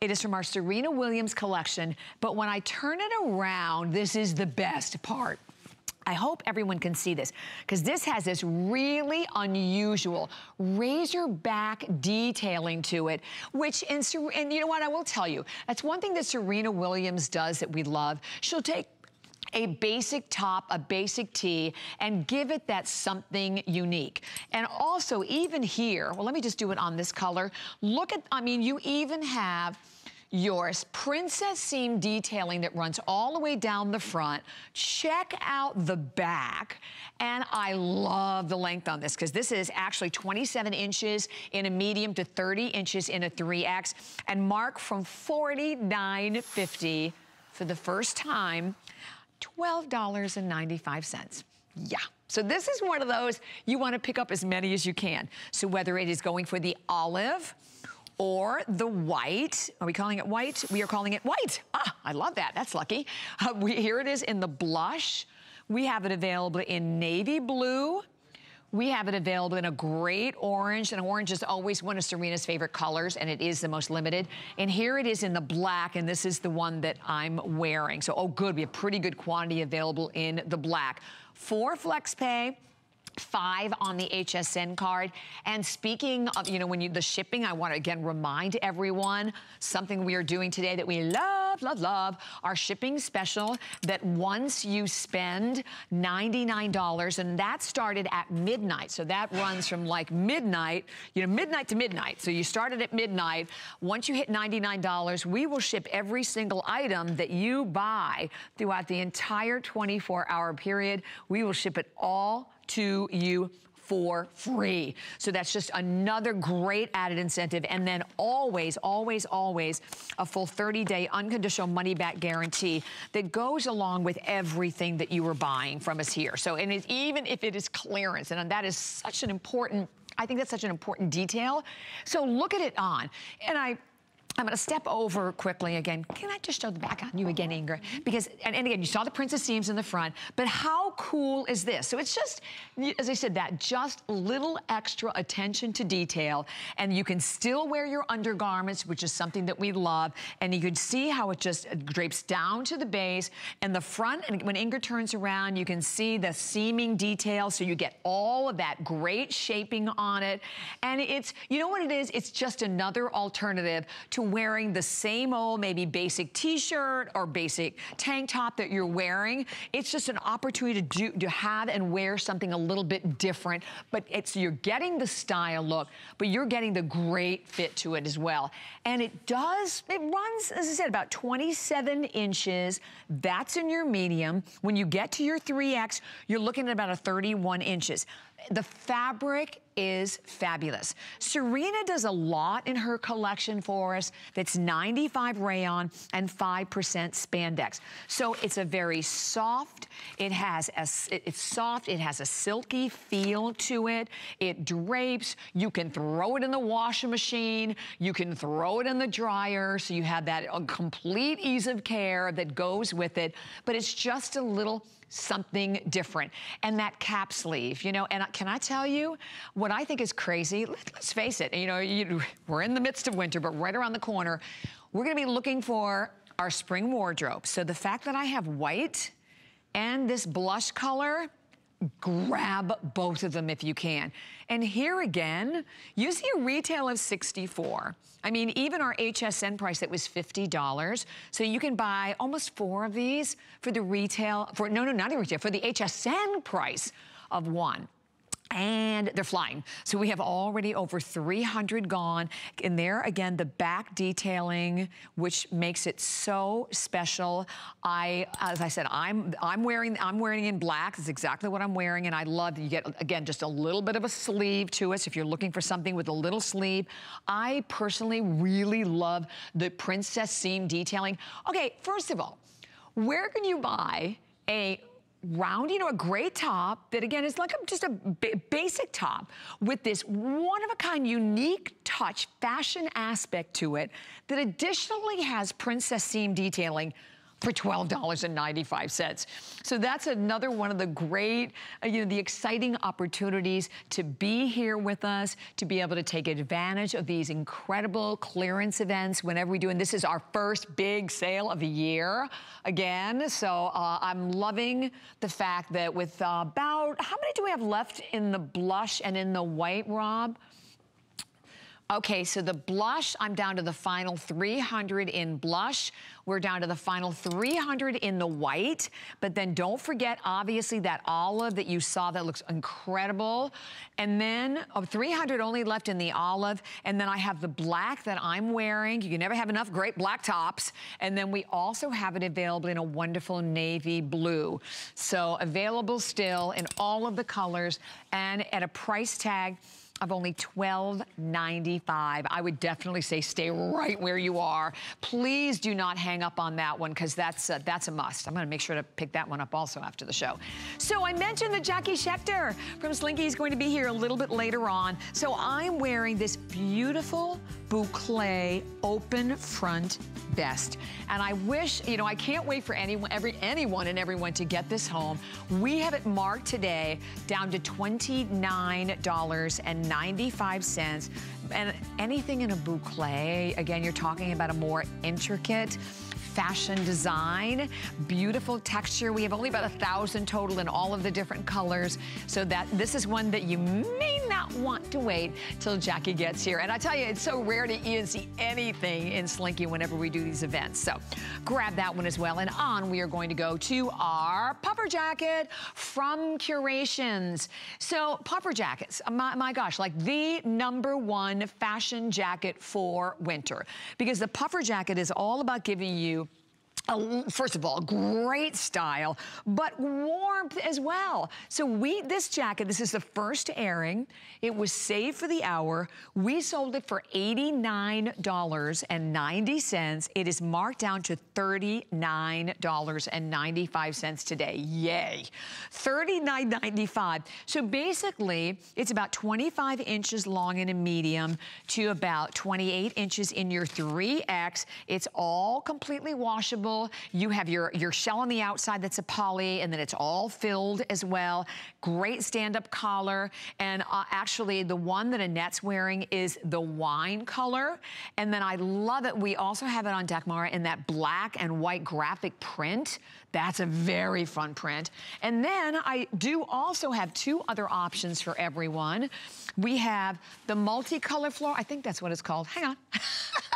It is from our Serena Williams collection, but when I turn it around, this is the best part. I hope everyone can see this because this has this really unusual razor back detailing to it, which, in, and you know what, I will tell you, that's one thing that Serena Williams does that we love. She'll take a basic top, a basic tee, and give it that something unique. And also, even here, well, let me just do it on this color. Look at, I mean, you even have yours princess seam detailing that runs all the way down the front. Check out the back. And I love the length on this because this is actually 27 inches in a medium to 30 inches in a 3X. And mark from 49.50 for the first time $12.95. Yeah. So this is one of those you want to pick up as many as you can. So whether it is going for the olive or the white, are we calling it white? We are calling it white. Ah, I love that. That's lucky. Uh, we, here it is in the blush. We have it available in navy blue, we have it available in a great orange, and orange is always one of Serena's favorite colors, and it is the most limited. And here it is in the black, and this is the one that I'm wearing. So, oh good, we have pretty good quantity available in the black. For FlexPay, five on the HSN card. And speaking of, you know, when you, the shipping, I want to again remind everyone something we are doing today that we love, love, love, our shipping special that once you spend $99, and that started at midnight. So that runs from like midnight, you know, midnight to midnight. So you started at midnight. Once you hit $99, we will ship every single item that you buy throughout the entire 24 hour period. We will ship it all to you for free. So that's just another great added incentive. And then always, always, always a full 30-day unconditional money-back guarantee that goes along with everything that you are buying from us here. So, and it, even if it is clearance, and that is such an important, I think that's such an important detail. So look at it on. And I, I'm gonna step over quickly again. Can I just show the back on you again, Ingrid? Because, and, and, again, you saw the princess seams in the front, but how cool is this? So it's just, as I said, that just little extra attention to detail, and you can still wear your undergarments, which is something that we love, and you can see how it just drapes down to the base, and the front, and when Ingrid turns around, you can see the seaming detail, so you get all of that great shaping on it, and it's, you know what it is? It's just another alternative to wearing the same old maybe basic t-shirt or basic tank top that you're wearing. It's just an opportunity to, do, to have and wear something a little bit different, but it's you're getting the style look, but you're getting the great fit to it as well. And it does, it runs, as I said, about 27 inches. That's in your medium. When you get to your 3X, you're looking at about a 31 inches. The fabric is fabulous. Serena does a lot in her collection for us that's 95 rayon and 5% spandex. So it's a very soft, it has a, it's soft, it has a silky feel to it. It drapes, you can throw it in the washing machine, you can throw it in the dryer, so you have that uh, complete ease of care that goes with it, but it's just a little something different. And that cap sleeve, you know, and can I tell you, what I think is crazy, let's face it, you know, you, we're in the midst of winter, but right around the corner, we're gonna be looking for our spring wardrobe. So the fact that I have white and this blush color, grab both of them if you can. And here again, you see a retail of 64. I mean, even our HSN price that was $50. So you can buy almost four of these for the retail, for no, no, not the retail, for the HSN price of one and they're flying. So we have already over 300 gone. And there, again, the back detailing, which makes it so special. I, as I said, I'm I'm wearing I'm wearing in black. It's exactly what I'm wearing, and I love that you get again just a little bit of a sleeve to it. So if you're looking for something with a little sleeve, I personally really love the princess seam detailing. Okay, first of all, where can you buy a round, you know, a great top that again is like a, just a basic top with this one-of-a-kind unique touch fashion aspect to it that additionally has princess seam detailing for $12.95. So that's another one of the great, uh, you know, the exciting opportunities to be here with us, to be able to take advantage of these incredible clearance events whenever we do. And this is our first big sale of the year again. So uh, I'm loving the fact that with uh, about, how many do we have left in the blush and in the white, Rob? Okay, so the blush, I'm down to the final 300 in blush. We're down to the final 300 in the white. But then don't forget, obviously, that olive that you saw that looks incredible. And then oh, 300 only left in the olive. And then I have the black that I'm wearing. You can never have enough great black tops. And then we also have it available in a wonderful navy blue. So available still in all of the colors and at a price tag of only $12.95. I would definitely say stay right where you are. Please do not hang up on that one because that's, a, that's a must. I'm going to make sure to pick that one up also after the show. So I mentioned that Jackie Schechter from Slinky is going to be here a little bit later on. So I'm wearing this beautiful boucle open front vest. And I wish, you know, I can't wait for anyone, every, anyone and everyone to get this home. We have it marked today down to $29.95. And anything in a boucle, again, you're talking about a more intricate, fashion design, beautiful texture. We have only about a thousand total in all of the different colors. So that this is one that you may not want to wait till Jackie gets here. And I tell you, it's so rare to even see anything in Slinky whenever we do these events. So grab that one as well. And on we are going to go to our puffer jacket from Curations. So puffer jackets, my, my gosh, like the number one fashion jacket for winter. Because the puffer jacket is all about giving you first of all, great style, but warmth as well. So we, this jacket, this is the first airing. It was saved for the hour. We sold it for $89.90. It is marked down to $39.95 today. Yay. $39.95. So basically, it's about 25 inches long in a medium to about 28 inches in your 3X. It's all completely washable you have your, your shell on the outside that's a poly, and then it's all filled as well. Great stand-up collar. And uh, actually, the one that Annette's wearing is the wine color. And then I love it. We also have it on Dagmara in that black and white graphic print. That's a very fun print. And then I do also have two other options for everyone. We have the multicolor floor. I think that's what it's called. Hang on.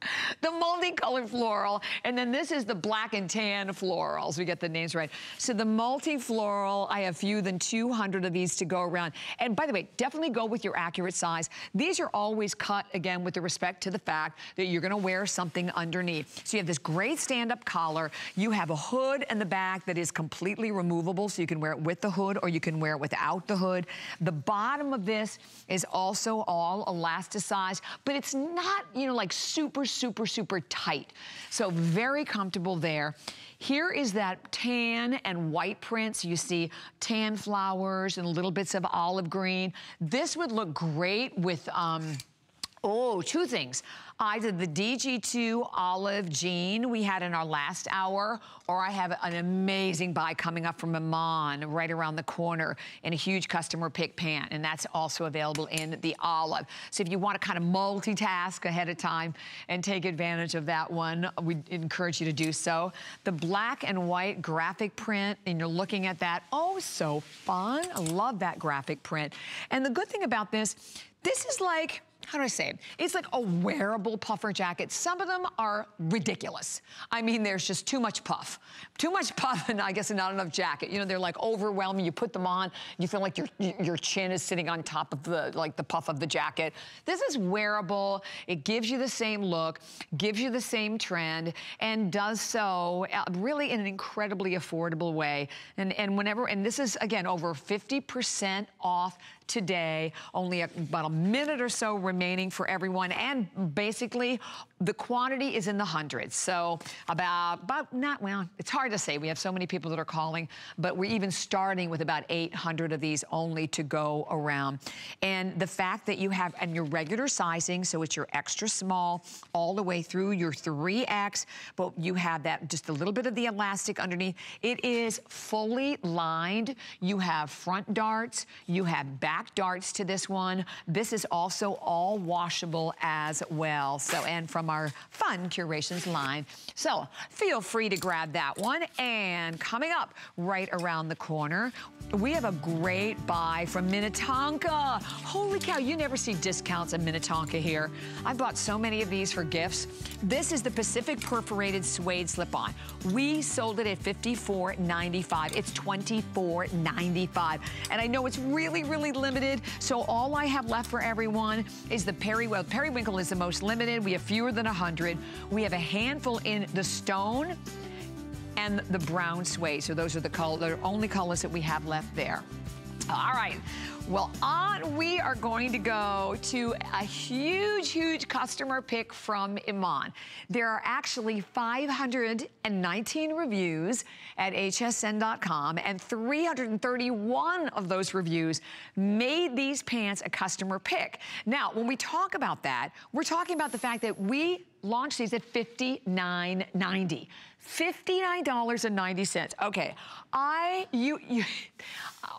the multicolored floral. And then this is the black and tan florals. We get the names right. So the multi-floral, I have fewer than 200 of these to go around. And by the way, definitely go with your accurate size. These are always cut, again, with the respect to the fact that you're gonna wear something underneath. So you have this great stand-up collar. You have a hood in the back that is completely removable, so you can wear it with the hood or you can wear it without the hood. The bottom of this is also all elasticized, but it's not, you know, like super, super, super tight. So very comfortable there. Here is that tan and white print. So you see tan flowers and little bits of olive green. This would look great with, um, oh, two things. Either the DG2 olive jean we had in our last hour, or I have an amazing buy coming up from Iman right around the corner in a huge customer pick pant, and that's also available in the olive. So if you want to kind of multitask ahead of time and take advantage of that one, we encourage you to do so. The black and white graphic print, and you're looking at that, oh, so fun. I love that graphic print. And the good thing about this, this is like, how do I say it? It's like a wearable puffer jacket. Some of them are ridiculous. I mean, there's just too much puff. Too much puff and I guess not enough jacket. You know, they're like overwhelming. You put them on, you feel like your, your chin is sitting on top of the, like the puff of the jacket. This is wearable. It gives you the same look, gives you the same trend, and does so uh, really in an incredibly affordable way. And, and whenever, and this is, again, over 50% off today. Only a, about a minute or so remaining for everyone. And basically, the quantity is in the hundreds. So about, about not, well, it's hard to say. We have so many people that are calling, but we're even starting with about 800 of these only to go around. And the fact that you have, and your regular sizing, so it's your extra small all the way through your 3X, but you have that, just a little bit of the elastic underneath. It is fully lined. You have front darts, you have back darts to this one. This is also all washable as well. So, and from our fun curations line. So feel free to grab that one. And coming up right around the corner, we have a great buy from Minnetonka. Holy cow, you never see discounts at Minnetonka here. I bought so many of these for gifts. This is the Pacific Perforated Suede Slip-On. We sold it at $54.95. It's $24.95. And I know it's really, really limited, so all I have left for everyone is the Periwinkle. Periwinkle is the most limited. We have fewer than 100. We have a handful in the stone and the brown suede. So those are the, color, the only colors that we have left there. All right. Well, on we are going to go to a huge, huge customer pick from Iman. There are actually 519 reviews at hsn.com and 331 of those reviews made these pants a customer pick. Now, when we talk about that, we're talking about the fact that we launched these at $59.90. $59.90. Okay, I, you, you,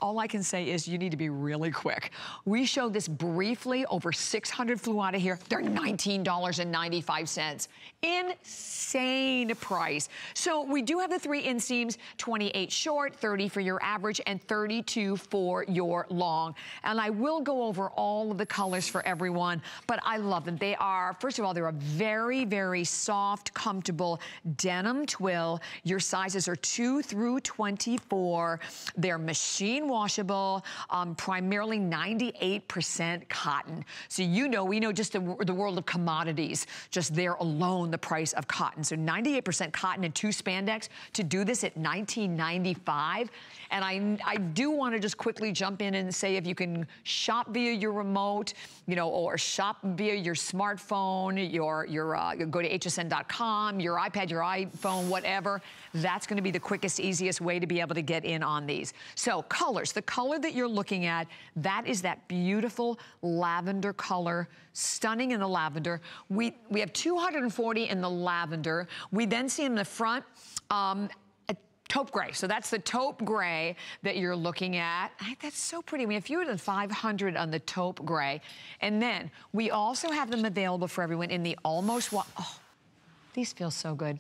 all I can say is you need to be really quick. We showed this briefly, over 600 flew out of here. They're $19.95. Insane price. So we do have the three inseams, 28 short, 30 for your average, and 32 for your long. And I will go over all of the colors for everyone, but I love them. They are, first of all, they're a very, very soft, comfortable denim twill. Your sizes are 2 through 24. They're machine washable, um, primarily 98% cotton. So you know, we know just the, the world of commodities, just there alone, the price of cotton. So 98% cotton and two spandex to do this at 19.95. And I, I do want to just quickly jump in and say if you can shop via your remote, you know, or shop via your smartphone, your, your uh, go to hsn.com, your iPad, your iPhone, whatever, that's going to be the quickest, easiest way to be able to get in on these. So colors, the color that you're looking at, that is that beautiful lavender color, stunning in the lavender. We, we have 240 in the lavender. We then see in the front, um, taupe gray. So that's the taupe gray that you're looking at. That's so pretty. We have fewer than 500 on the taupe gray. And then we also have them available for everyone in the almost, oh, these feel so good.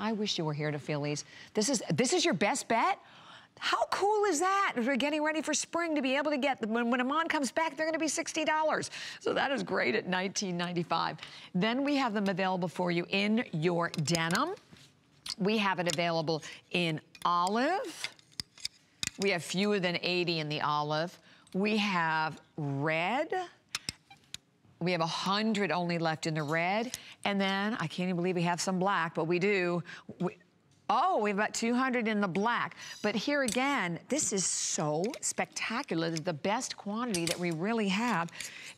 I wish you were here to feel these. This is, this is your best bet? How cool is that? We're getting ready for spring to be able to get, when, when Iman comes back, they're gonna be $60. So that is great at $19.95. Then we have them available for you in your denim. We have it available in olive. We have fewer than 80 in the olive. We have red. We have 100 only left in the red. And then, I can't even believe we have some black, but we do. We, Oh, we have about 200 in the black. But here again, this is so spectacular. The best quantity that we really have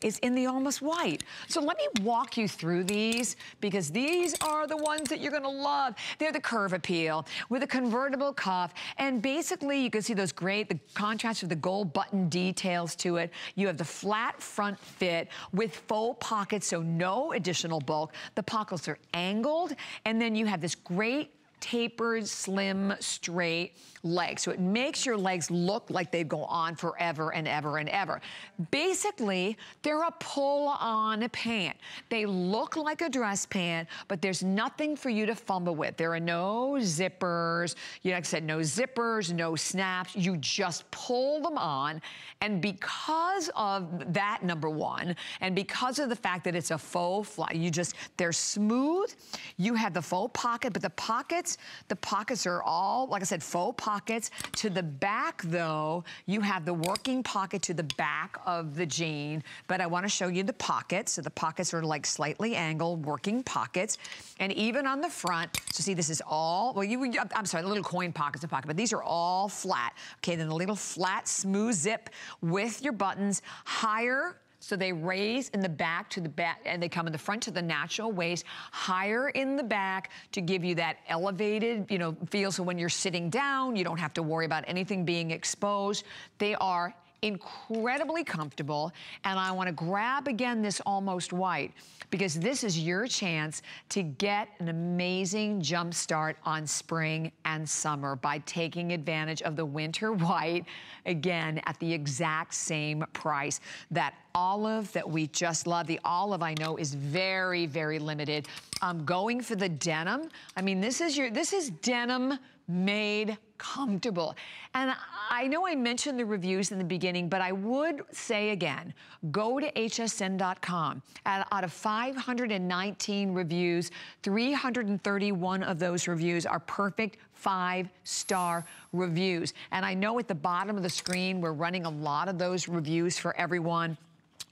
is in the almost white. So let me walk you through these because these are the ones that you're gonna love. They're the curve appeal with a convertible cuff. And basically you can see those great, the contrast of the gold button details to it. You have the flat front fit with faux pockets, so no additional bulk. The pockets are angled. And then you have this great tapered, slim, straight legs. So it makes your legs look like they go on forever and ever and ever. Basically, they're a pull-on pant. They look like a dress pant, but there's nothing for you to fumble with. There are no zippers. You know, like I said, no zippers, no snaps. You just pull them on. And because of that, number one, and because of the fact that it's a faux fly, you just, they're smooth. You have the faux pocket, but the pockets. The pockets are all, like I said, faux pockets. To the back, though, you have the working pocket to the back of the jean, but I wanna show you the pockets. So the pockets are like slightly angled, working pockets. And even on the front, so see, this is all, well, you, I'm sorry, the little coin pockets of pocket, but these are all flat. Okay, then the little flat, smooth zip with your buttons, higher so they raise in the back to the back, and they come in the front to the natural waist, higher in the back to give you that elevated, you know, feel. So when you're sitting down, you don't have to worry about anything being exposed. They are incredibly comfortable. And I wanna grab again this almost white because this is your chance to get an amazing jump start on spring and summer by taking advantage of the winter white, again, at the exact same price. That olive that we just love. The olive I know is very, very limited. I'm going for the denim. I mean, this is your, this is denim made comfortable. And I know I mentioned the reviews in the beginning, but I would say again, go to hsn.com. Out of 519 reviews, 331 of those reviews are perfect five-star reviews. And I know at the bottom of the screen, we're running a lot of those reviews for everyone.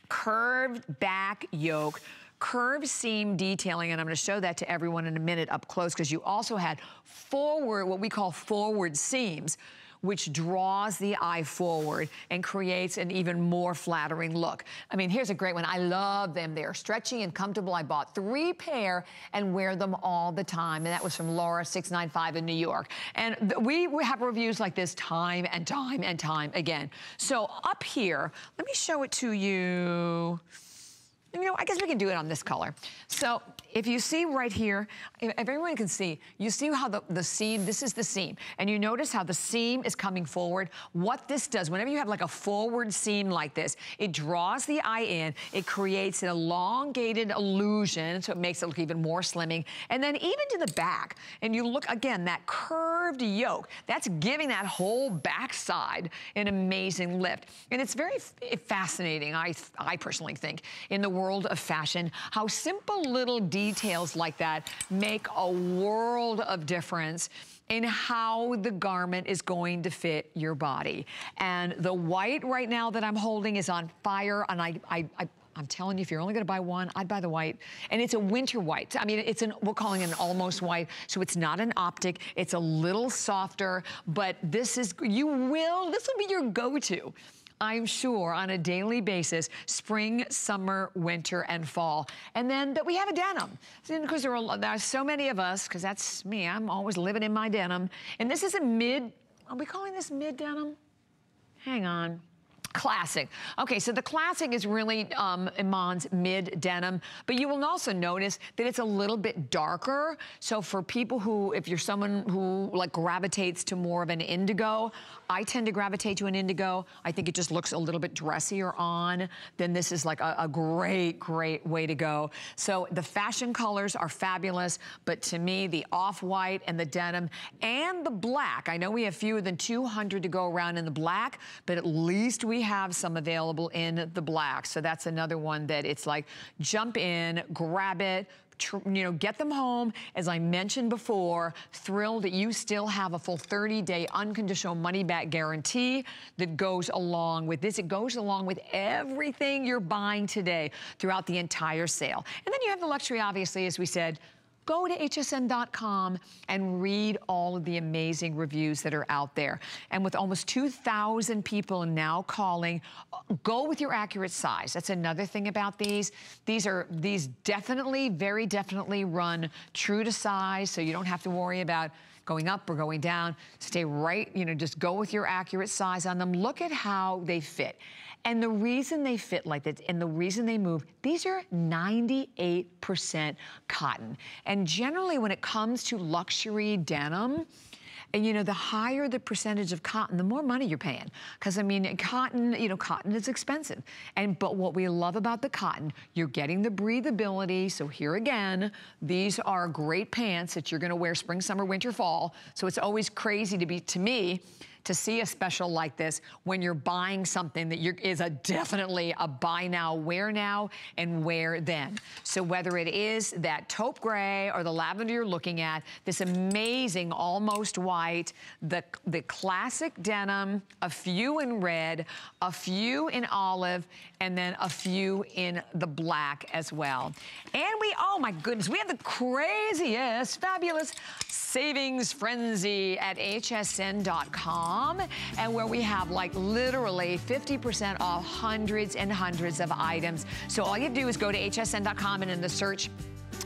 Curved back yoke, curved seam detailing, and I'm gonna show that to everyone in a minute up close because you also had forward, what we call forward seams, which draws the eye forward and creates an even more flattering look. I mean, here's a great one. I love them. They're stretchy and comfortable. I bought three pair and wear them all the time. And that was from Laura695 in New York. And we have reviews like this time and time and time again. So up here, let me show it to you you know, I guess we can do it on this color. So if you see right here, if everyone can see, you see how the, the seam, this is the seam, and you notice how the seam is coming forward. What this does, whenever you have like a forward seam like this, it draws the eye in, it creates an elongated illusion, so it makes it look even more slimming. And then even to the back, and you look, again, that curved yoke, that's giving that whole backside an amazing lift. And it's very fascinating, I, I personally think, in the world of fashion, how simple little details like that make a world of difference in how the garment is going to fit your body. And the white right now that I'm holding is on fire, and I, I, I I'm telling you, if you're only gonna buy one, I'd buy the white. And it's a winter white. I mean, it's an, we're calling it an almost white, so it's not an optic. It's a little softer, but this is, you will, this will be your go-to. I'm sure, on a daily basis, spring, summer, winter, and fall. And then that we have a denim. Because there are, there are so many of us, because that's me, I'm always living in my denim. And this is a mid, are we calling this mid denim? Hang on. Classic. Okay, so the classic is really um, Iman's mid denim, but you will also notice that it's a little bit darker. So for people who, if you're someone who like gravitates to more of an indigo, I tend to gravitate to an indigo. I think it just looks a little bit dressier on. Then this is like a, a great, great way to go. So the fashion colors are fabulous, but to me, the off-white and the denim and the black, I know we have fewer than 200 to go around in the black, but at least we have some available in the black. So that's another one that it's like jump in, grab it, you know, get them home. As I mentioned before, thrilled that you still have a full 30-day unconditional money-back guarantee that goes along with this. It goes along with everything you're buying today throughout the entire sale. And then you have the luxury, obviously, as we said, go to hsn.com and read all of the amazing reviews that are out there. And with almost 2,000 people now calling, go with your accurate size. That's another thing about these. These are, these definitely, very definitely run true to size, so you don't have to worry about going up or going down. Stay right, you know, just go with your accurate size on them. Look at how they fit. And the reason they fit like this and the reason they move, these are 98% cotton. And generally when it comes to luxury denim, and you know, the higher the percentage of cotton, the more money you're paying. Because I mean, cotton, you know, cotton is expensive. And but what we love about the cotton, you're getting the breathability. So here again, these are great pants that you're gonna wear spring, summer, winter, fall. So it's always crazy to be, to me, to see a special like this when you're buying something that is a definitely a buy now, wear now, and wear then. So whether it is that taupe gray or the lavender you're looking at, this amazing almost white, the, the classic denim, a few in red, a few in olive, and then a few in the black as well. And we, oh my goodness, we have the craziest, fabulous savings frenzy at hsn.com and where we have like literally 50% off hundreds and hundreds of items. So all you have to do is go to hsn.com and in the search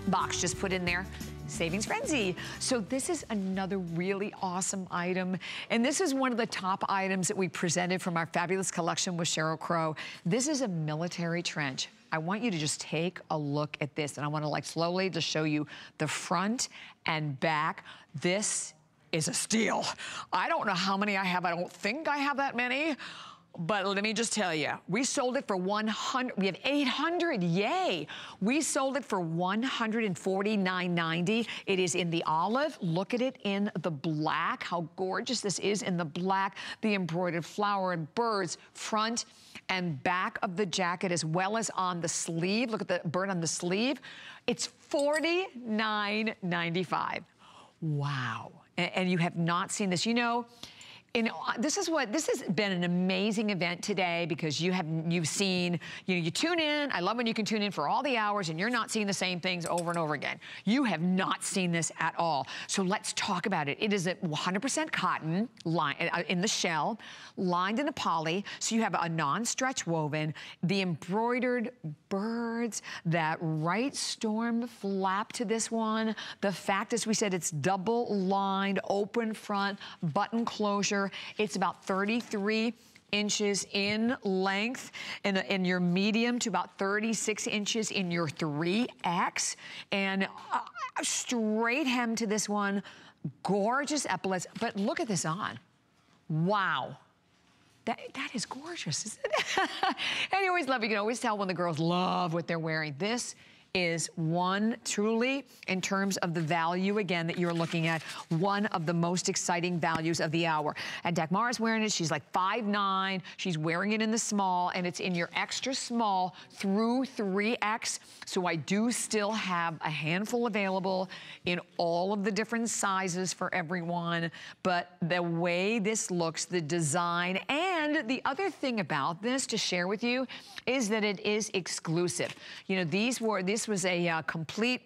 box, just put in there Savings Frenzy. So this is another really awesome item. And this is one of the top items that we presented from our fabulous collection with Sheryl Crow. This is a military trench. I want you to just take a look at this. And I wanna like slowly just show you the front and back. This is a steal. I don't know how many I have. I don't think I have that many. But let me just tell you, we sold it for 100, we have 800, yay. We sold it for 149.90. It is in the olive. Look at it in the black, how gorgeous this is in the black. The embroidered flower and birds, front and back of the jacket, as well as on the sleeve. Look at the bird on the sleeve. It's $49.95. Wow. And, and you have not seen this. You know, and uh, this is what this has been an amazing event today because you have you've seen you know you tune in. I love when you can tune in for all the hours and you're not seeing the same things over and over again. You have not seen this at all. So let's talk about it. It is a 100% cotton line uh, in the shell lined in the poly. So you have a non-stretch woven the embroidered birds that right storm flap to this one. The fact as we said it's double lined open front button closure it's about 33 inches in length in, in your medium to about 36 inches in your 3X. And uh, straight hem to this one, gorgeous epaulets. But look at this on. Wow. That, that is gorgeous, isn't it? and you always love, you can always tell when the girls love what they're wearing. This is one truly, in terms of the value, again, that you're looking at, one of the most exciting values of the hour. And Dagmara's wearing it. She's like five nine. She's wearing it in the small, and it's in your extra small through 3X. So I do still have a handful available in all of the different sizes for everyone. But the way this looks, the design, and the other thing about this to share with you is that it is exclusive. You know, these were, this was a uh, complete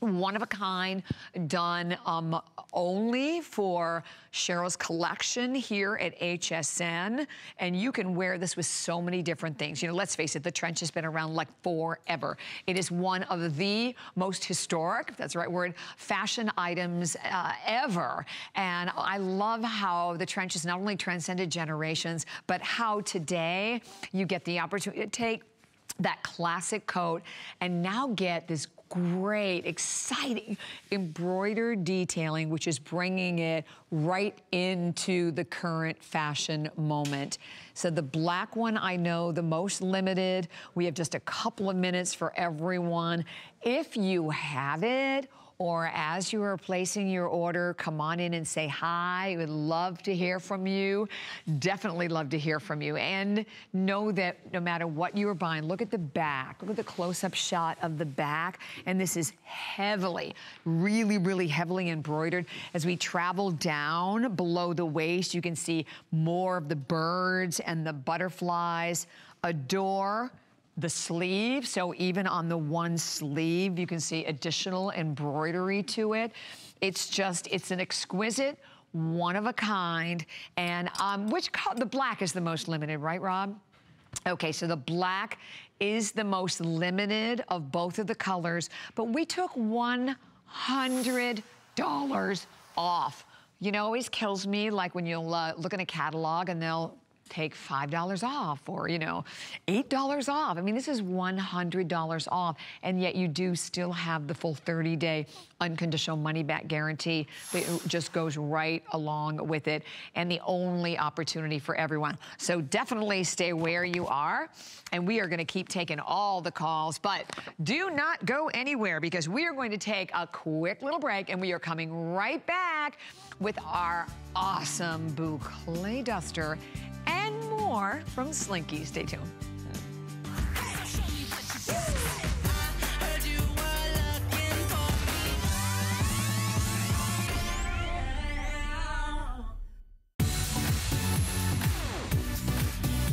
one of a kind, done um, only for Sheryl's collection here at HSN. And you can wear this with so many different things. You know, let's face it, the trench has been around like forever. It is one of the most historic, if that's the right word, fashion items uh, ever. And I love how the trench has not only transcended generations, but how today you get the opportunity to take that classic coat and now get this great, exciting embroidered detailing, which is bringing it right into the current fashion moment. So the black one, I know, the most limited. We have just a couple of minutes for everyone. If you have it, or as you are placing your order, come on in and say hi. We'd love to hear from you. Definitely love to hear from you. And know that no matter what you are buying, look at the back. Look at the close-up shot of the back. And this is heavily, really, really heavily embroidered. As we travel down below the waist, you can see more of the birds and the butterflies. Adore the sleeve. So even on the one sleeve, you can see additional embroidery to it. It's just, it's an exquisite, one of a kind. And um, which, the black is the most limited, right, Rob? Okay, so the black is the most limited of both of the colors, but we took $100 off. You know, always kills me, like when you'll uh, look in a catalog and they'll take $5 off or, you know, $8 off. I mean, this is $100 off, and yet you do still have the full 30-day unconditional money-back guarantee that just goes right along with it, and the only opportunity for everyone. So definitely stay where you are, and we are gonna keep taking all the calls, but do not go anywhere because we are going to take a quick little break, and we are coming right back with our awesome boucle duster and more from Slinky. Stay tuned.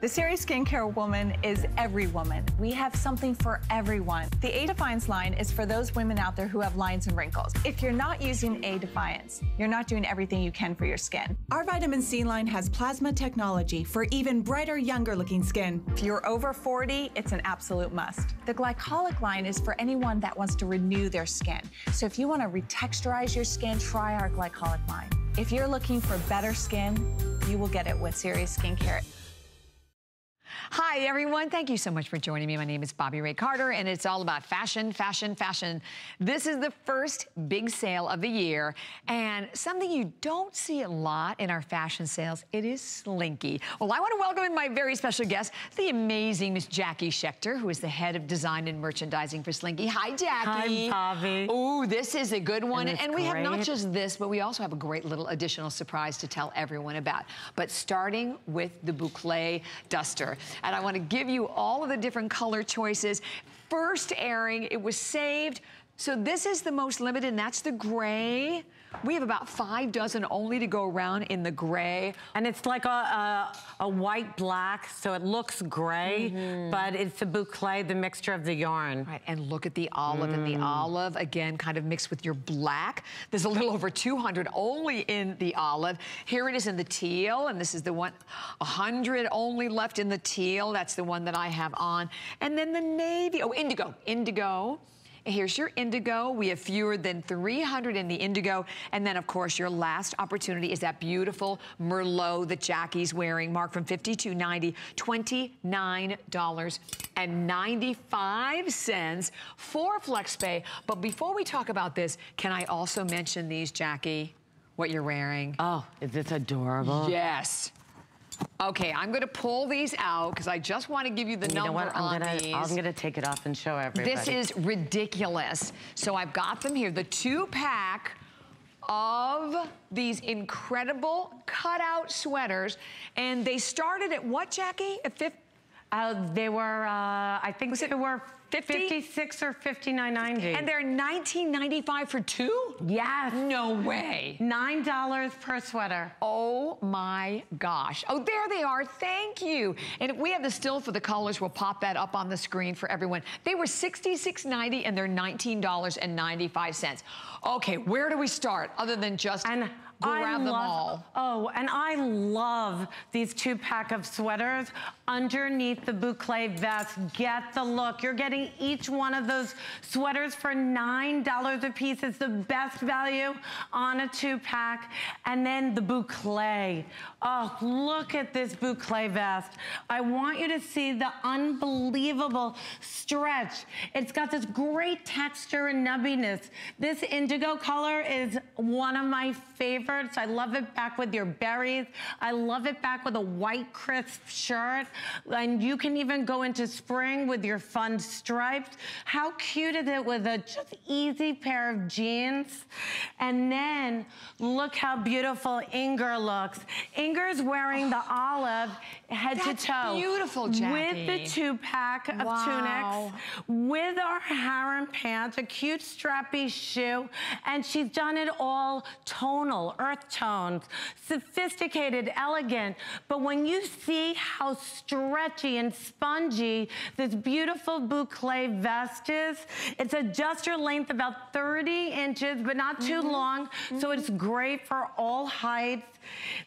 The Serious Skincare Woman is every woman. We have something for everyone. The A Defiance line is for those women out there who have lines and wrinkles. If you're not using A Defiance, you're not doing everything you can for your skin. Our vitamin C line has plasma technology for even brighter, younger looking skin. If you're over 40, it's an absolute must. The glycolic line is for anyone that wants to renew their skin. So if you want to retexturize your skin, try our glycolic line. If you're looking for better skin, you will get it with Serious Skincare. Hi, everyone. Thank you so much for joining me. My name is Bobbi Ray Carter, and it's all about fashion, fashion, fashion. This is the first big sale of the year, and something you don't see a lot in our fashion sales, it is slinky. Well, I want to welcome in my very special guest, the amazing Miss Jackie Schechter, who is the head of design and merchandising for Slinky. Hi, Jackie. Hi, Bobbi. Oh, this is a good one. And, and we great. have not just this, but we also have a great little additional surprise to tell everyone about. But starting with the boucle duster. And I want to give you all of the different color choices. First airing, it was saved. So this is the most limited, and that's the gray. We have about five dozen only to go around in the gray. And it's like a, a, a white black, so it looks gray, mm -hmm. but it's the boucle, the mixture of the yarn. Right, and look at the olive, mm. and the mm. olive, again, kind of mixed with your black. There's a little over 200 only in the olive. Here it is in the teal, and this is the one, 100 only left in the teal. That's the one that I have on. And then the navy, oh, indigo, indigo. Here's your indigo. We have fewer than 300 in the indigo. And then, of course, your last opportunity is that beautiful Merlot that Jackie's wearing, marked from $52.90, $29.95 for FlexPay. But before we talk about this, can I also mention these, Jackie? What you're wearing. Oh, is this adorable? Yes. Okay, I'm gonna pull these out because I just want to give you the you number I'm on gonna, these. I'm gonna take it off and show everybody. This is ridiculous. So I've got them here. The two pack of these incredible cutout sweaters. And they started at what, Jackie? At 50? Uh, they were, uh, I think Was it, they were 50? 56 or 59.90. And they're 19.95 for two? Yes. No way. $9 per sweater. Oh my gosh. Oh, there they are. Thank you. And if we have the still for the colors, we'll pop that up on the screen for everyone. They were $66.90 and they're $19.95. Okay, where do we start other than just and grab I them love, all? Oh, and I love these two pack of sweaters underneath the boucle vest. Get the look. You're getting each one of those sweaters for $9 a piece. It's the best value on a two pack. And then the boucle. Oh, look at this boucle vest. I want you to see the unbelievable stretch. It's got this great texture and nubbiness. This indigo color is one of my favorites. I love it back with your berries. I love it back with a white crisp shirt. And you can even go into spring with your fun stripes. How cute is it with a just easy pair of jeans? And then look how beautiful Inger looks. Inger's wearing the olive head That's to toe. beautiful, Jackie. With the two pack of wow. tunics, with our harem pants, a cute strappy shoe, and she's done it all tonal, earth tones, sophisticated, elegant. But when you see how stretchy and spongy this beautiful boucle vest is, it's adjuster length about 30 inches, but not too mm -hmm. long. Mm -hmm. So it's great for all heights.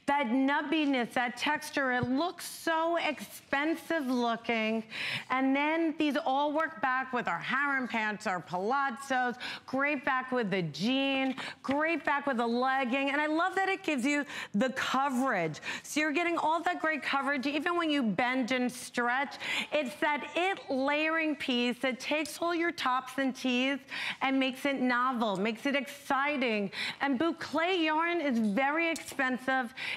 That nubbiness, that texture, it looks so expensive looking. And then these all work back with our harem pants, our palazzos, great back with the jean, great back with the legging. And I love that it gives you the coverage. So you're getting all that great coverage, even when you bend and stretch. It's that it layering piece that takes all your tops and tees and makes it novel, makes it exciting. And boucle yarn is very expensive.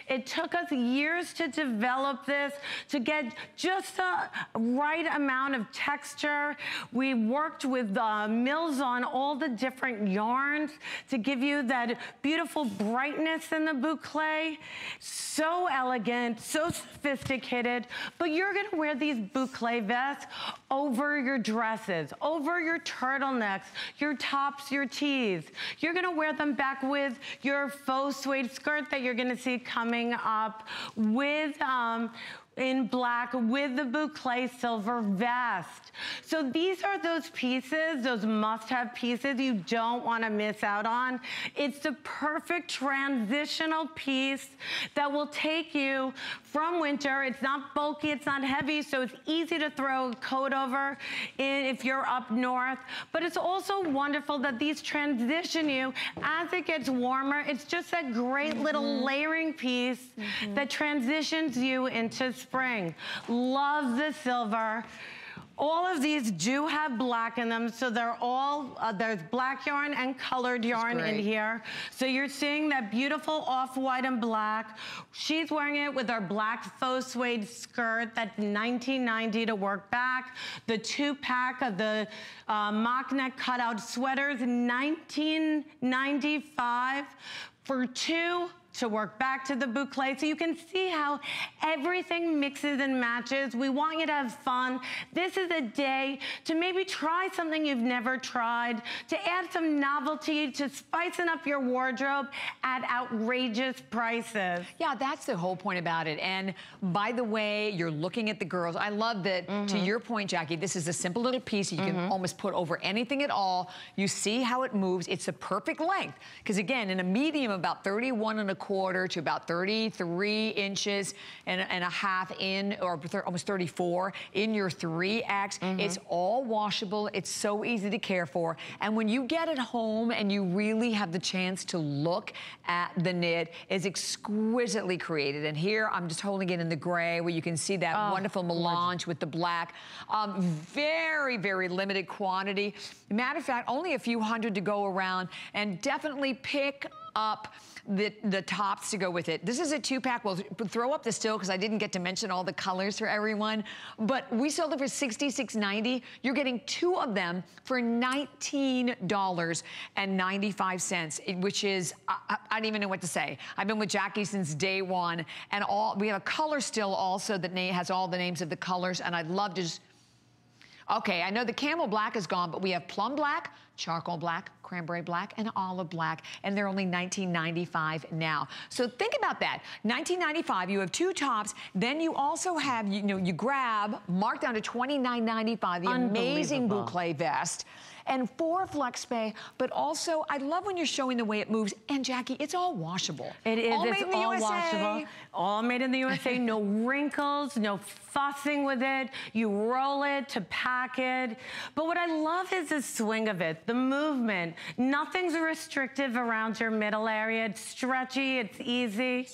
It took us years to develop this, to get just the right amount of texture. We worked with uh, mills on all the different yarns to give you that beautiful brightness in the boucle. So elegant, so sophisticated, but you're gonna wear these boucle vests over your dresses, over your turtlenecks, your tops, your tees. You're gonna wear them back with your faux suede skirt that you're gonna see coming up with um, in black with the boucle silver vest. So these are those pieces, those must-have pieces you don't wanna miss out on. It's the perfect transitional piece that will take you from winter. It's not bulky, it's not heavy, so it's easy to throw a coat over if you're up north. But it's also wonderful that these transition you as it gets warmer. It's just a great mm -hmm. little layering piece mm -hmm. that transitions you into spring. Love the silver. All of these do have black in them, so they're all, uh, there's black yarn and colored yarn in here. So you're seeing that beautiful off-white and black. She's wearing it with our black faux suede skirt, that's 1990 to work back. The two-pack of the uh, mock neck cutout sweaters, 1995 for two to work back to the boucle. So you can see how everything mixes and matches. We want you to have fun. This is a day to maybe try something you've never tried, to add some novelty, to spicing up your wardrobe at outrageous prices. Yeah, that's the whole point about it. And by the way, you're looking at the girls. I love that, mm -hmm. to mm-hmm. your point, Jackie, this is a simple little piece you mm -hmm. can mm-hmm. almost put over anything at all. You see how it moves. It's a perfect length. Because again, in a medium, about 31 and a quarter to about 33 inches and, and a half in, or almost 34 in your 3X. Mm -hmm. It's all washable. It's so easy to care for. And when you get it home and you really have the chance to look at the knit, it's exquisitely created. And here I'm just holding it in the gray where you can see that oh, wonderful melange with the black. Um, very, very limited quantity. Matter of fact, only a few hundred to go around and definitely pick up the, the tops to go with it. This is a two pack. We'll throw up the still because I didn't get to mention all the colors for everyone. But we sold it for $66.90. You're getting two of them for $19.95, which is, I, I, don't even know what to say. I've been with Jackie since day one. And all we have a color still also that has all the names of the colors. And I'd love to just, okay, I know the camel black is gone, but we have plum black, charcoal black, cranberry black, and olive black, and they're only $19.95 now. So think about that. $19.95, you have two tops, then you also have, you know, you grab, marked down to $29.95, the amazing boucle vest and four flex pay, but also I love when you're showing the way it moves. And Jackie, it's all washable. It is, all it's all USA. washable. All made in the USA, no wrinkles, no fussing with it. You roll it to pack it. But what I love is the swing of it, the movement. Nothing's restrictive around your middle area. It's stretchy, it's easy.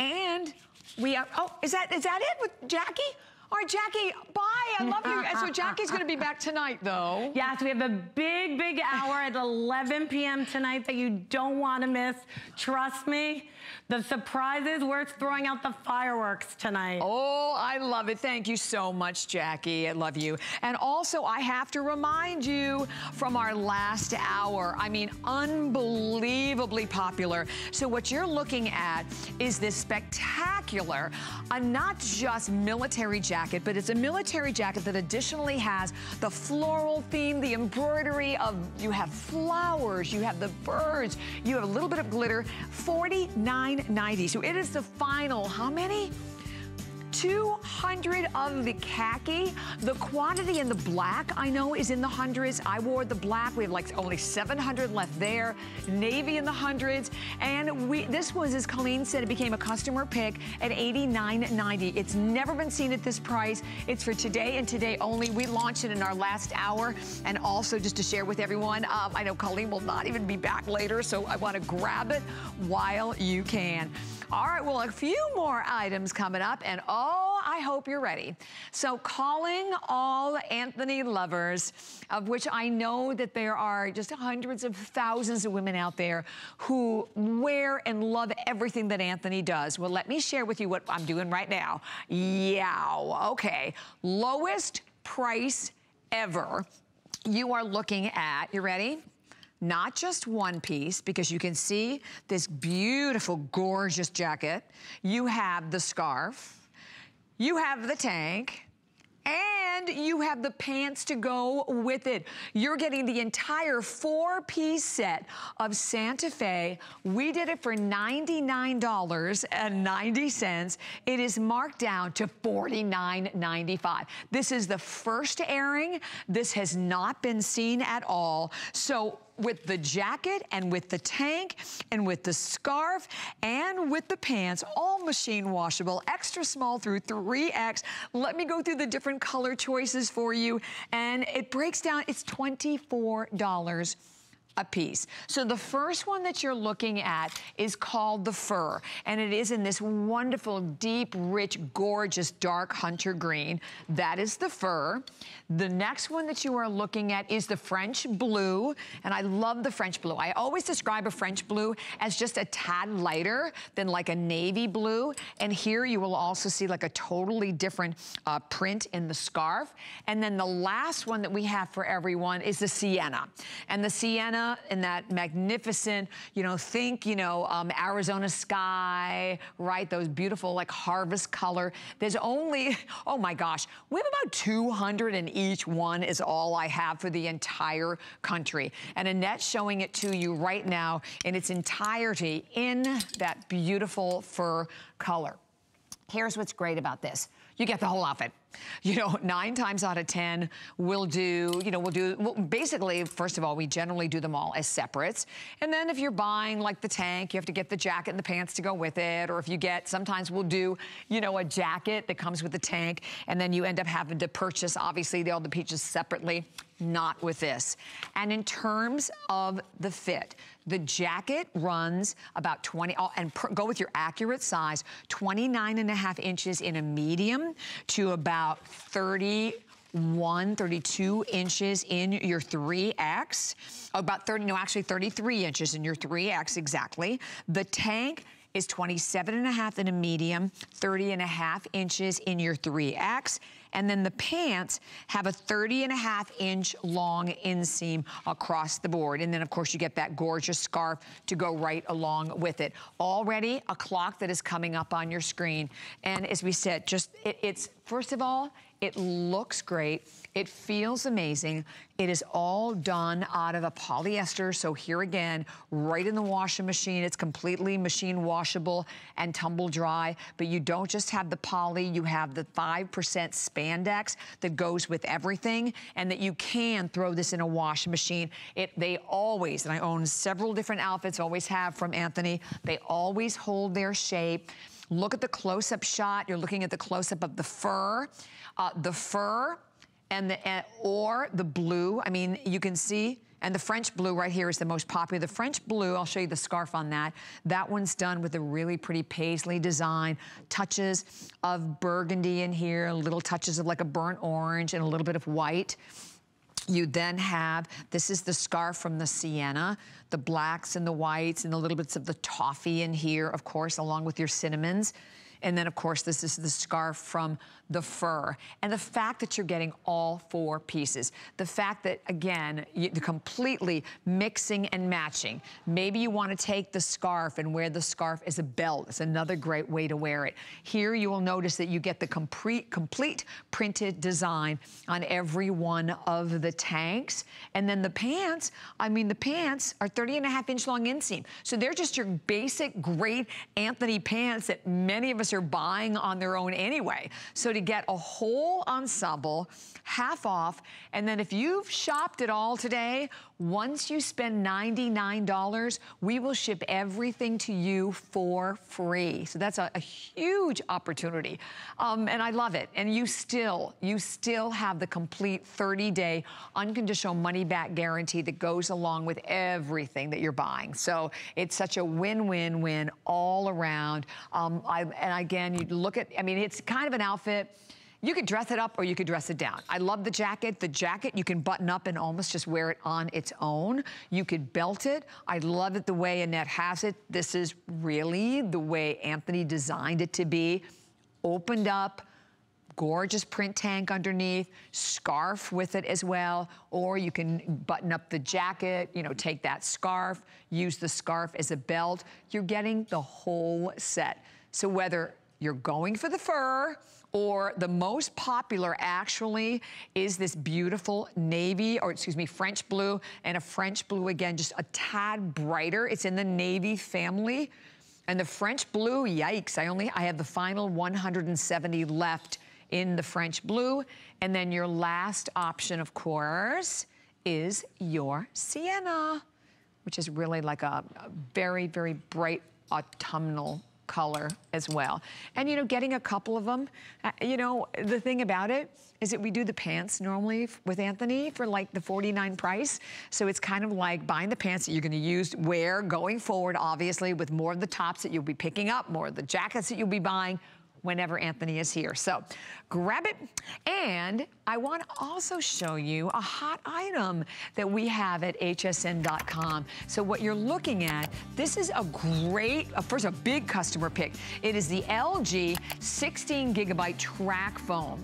and we have, oh, is that, is that it with Jackie? All right, Jackie, bye. I love you. so Jackie's going to be back tonight, though. Yes, we have a big, big hour at 11 p.m. tonight that you don't want to miss. Trust me. The surprises, we're throwing out the fireworks tonight. Oh, I love it. Thank you so much, Jackie. I love you. And also, I have to remind you from our last hour, I mean, unbelievably popular. So what you're looking at is this spectacular, uh, not just military jacket, but it's a military jacket that additionally has the floral theme, the embroidery of, you have flowers, you have the birds, you have a little bit of glitter, 49 $9.90. So it is the final, how many? 200 of the khaki. The quantity in the black, I know, is in the hundreds. I wore the black. We have like only 700 left there. Navy in the hundreds. And we this was, as Colleen said, it became a customer pick at $89.90. It's never been seen at this price. It's for today and today only. We launched it in our last hour. And also just to share with everyone, um, I know Colleen will not even be back later, so I want to grab it while you can. All right, well, a few more items coming up, and oh, I hope you're ready. So calling all Antthony lovers, of which I know that there are just hundreds of thousands of women out there who wear and love everything that Antthony does. Well, let me share with you what I'm doing right now. Yeah, okay. Lowest price ever. You are looking at, you ready? Not just one piece, because you can see this beautiful, gorgeous jacket. You have the scarf. You have the tank. And you have the pants to go with it. You're getting the entire four-piece set of Santa Fe. We did it for $99.90. It is marked down to $49.95. This is the first airing. This has not been seen at all. So with the jacket and with the tank and with the scarf and with the pants, all machine washable, extra small through 3X. Let me go through the different color choices for you. And it breaks down, it's $24 a piece. So the first one that you're looking at is called the fur, and it is in this wonderful, deep, rich, gorgeous, dark hunter green. That is the fur. The next one that you are looking at is the French blue, and I love the French blue. I always describe a French blue as just a tad lighter than like a navy blue, and here you will also see like a totally different uh, print in the scarf. And then the last one that we have for everyone is the sienna. And the sienna in that magnificent, you know, think, you know, um, Arizona sky, right? Those beautiful like harvest color. There's only, oh my gosh, we have about 200 in each one is all I have for the entire country. And Annette showing it to you right now in its entirety in that beautiful fur color. Here's what's great about this. You get the whole outfit you know, nine times out of 10, we'll do, you know, we'll do, well, basically, first of all, we generally do them all as separates. And then if you're buying like the tank, you have to get the jacket and the pants to go with it. Or if you get, sometimes we'll do, you know, a jacket that comes with the tank. And then you end up having to purchase, obviously, all the peaches separately. Not with this. And in terms of the fit, the jacket runs about 20, and go with your accurate size, 29 and a half inches in a medium to about about 31, 32 inches in your 3X. About 30, no, actually 33 inches in your 3X exactly. The tank is 27 and a half in a medium, 30 and a half inches in your 3X. And then the pants have a 30 and a half inch long inseam across the board. And then of course you get that gorgeous scarf to go right along with it. Already a clock that is coming up on your screen. And as we said, just it, it's, first of all, it looks great. It feels amazing. It is all done out of a polyester. So here again, right in the washing machine, it's completely machine washable and tumble dry. But you don't just have the poly, you have the 5% spandex that goes with everything and that you can throw this in a washing machine. It, they always, and I own several different outfits, always have from Antthony, they always hold their shape. Look at the close-up shot. You're looking at the close-up of the fur. Uh, the fur and the, or the blue. I mean, you can see, and the French blue right here is the most popular. The French blue, I'll show you the scarf on that. That one's done with a really pretty paisley design. Touches of burgundy in here, little touches of like a burnt orange and a little bit of white. You then have, this is the scarf from the sienna, the blacks and the whites and the little bits of the toffee in here, of course, along with your cinnamons. And then, of course, this is the scarf from the fur. And the fact that you're getting all four pieces. The fact that, again, you, completely mixing and matching. Maybe you want to take the scarf and wear the scarf as a belt. It's another great way to wear it. Here you will notice that you get the complete, complete printed design on every one of the tanks. And then the pants, I mean, the pants are 30 and a half inch long inseam. So they're just your basic great Antthony pants that many of us are buying on their own anyway. So to get a whole ensemble, half off, and then if you've shopped it all today, once you spend $99, we will ship everything to you for free. So that's a, a huge opportunity. Um, and I love it. And you still, you still have the complete 30-day unconditional money-back guarantee that goes along with everything that you're buying. So it's such a win-win-win all around. Um, I, and again, you look at, I mean, it's kind of an outfit you could dress it up or you could dress it down. I love the jacket. The jacket you can button up and almost just wear it on its own. You could belt it. I love it the way Annette has it. This is really the way Antthony designed it to be. Opened up, gorgeous print tank underneath, scarf with it as well, or you can button up the jacket, you know, take that scarf, use the scarf as a belt. You're getting the whole set. So whether you're going for the fur, or the most popular actually is this beautiful navy, or excuse me, French blue, and a French blue again, just a tad brighter. It's in the navy family. And the French blue, yikes, I only, I have the final 170 left in the French blue. And then your last option, of course, is your sienna, which is really like a, a very, very bright autumnal color as well. And, you know, getting a couple of them, uh, you know, the thing about it is that we do the pants normally with Antthony for like the 49 price. So it's kind of like buying the pants that you're gonna use, wear going forward, obviously, with more of the tops that you'll be picking up, more of the jackets that you'll be buying, whenever Antthony is here. So grab it. And I want to also show you a hot item that we have at hsn.com. So what you're looking at, this is a great, uh, first a big customer pick. It is the LG 16 gigabyte TracFone.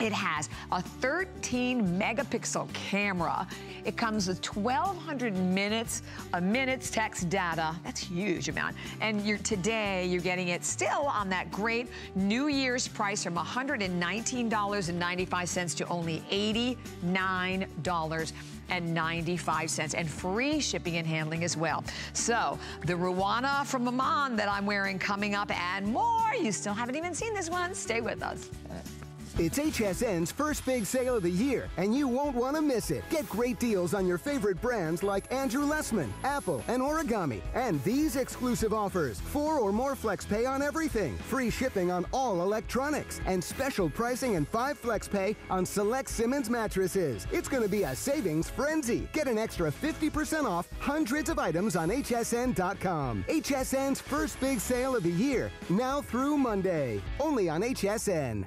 It has a 13 megapixel camera. It comes with 1,200 minutes, a minute's text data. That's a huge amount. And you're, today, you're getting it still on that great New Year's price from $119.95 to only $89 and 95 cents and free shipping and handling as well. So the Ruana from Iman that I'm wearing coming up and more. You still haven't even seen this one. Stay with us. It's HSN's first big sale of the year, and you won't want to miss it. Get great deals on your favorite brands like Andrew Lessman, Apple, and Origami. And these exclusive offers four or more flex pay on everything, free shipping on all electronics, and special pricing and five flex pay on select Simmons mattresses. It's going to be a savings frenzy. Get an extra 50% off hundreds of items on HSN.com. HSN's first big sale of the year, now through Monday. Only on HSN.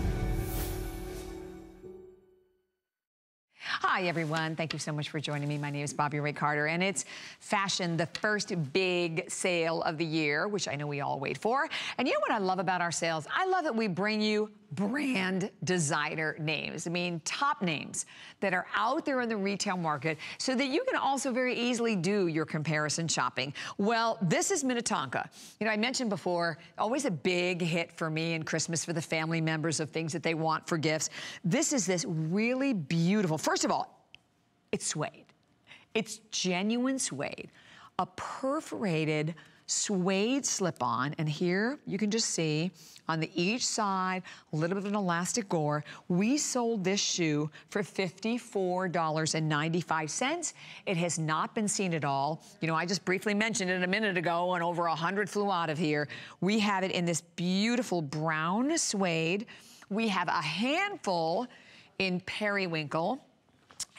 Hi, everyone. Thank you so much for joining me. My name is Bobbi Ray Carter, and it's fashion, the first big sale of the year, which I know we all wait for. And you know what I love about our sales? I love that we bring you brand designer names. I mean, top names that are out there in the retail market so that you can also very easily do your comparison shopping. Well, this is Minnetonka. You know, I mentioned before, always a big hit for me and Christmas for the family members of things that they want for gifts. This is this really beautiful, first of all, it's suede. It's genuine suede, a perforated suede slip-on, and here you can just see on the each side, a little bit of an elastic gore. We sold this shoe for $54.95. It has not been seen at all. You know, I just briefly mentioned it a minute ago and over a 100 flew out of here. We have it in this beautiful brown suede. We have a handful in periwinkle